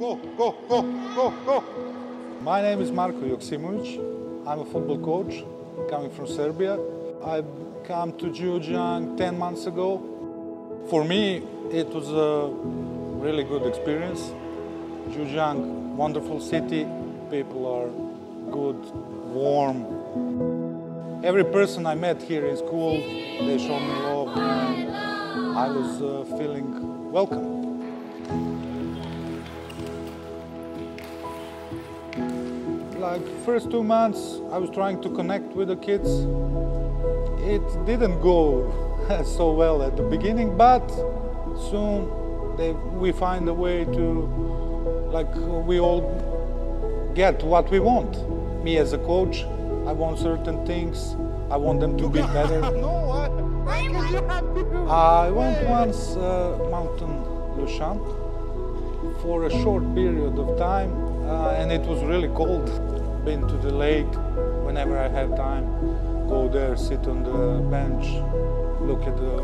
Go, go, go, go, go. My name is Marko Joksimovic. I'm a football coach coming from Serbia. I came to Jiujiang 10 months ago. For me, it was a really good experience. Jiujiang, wonderful city. People are good, warm. Every person I met here in school, they showed me love I was uh, feeling welcome. Like first two months I was trying to connect with the kids. It didn't go so well at the beginning, but soon they, we find a way to, like we all get what we want. Me as a coach, I want certain things. I want them to be better. no, I, I can help you. I went once uh, Mountain Lushan for a short period of time, uh, and it was really cold. Been to the lake whenever I have time. Go there, sit on the bench, look at the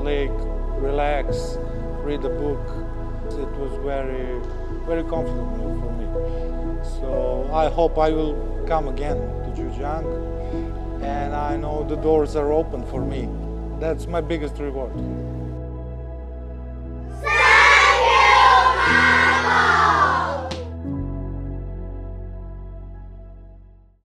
lake, relax, read a book. It was very, very comfortable for me. So I hope I will come again to Jiujiang, and I know the doors are open for me. That's my biggest reward.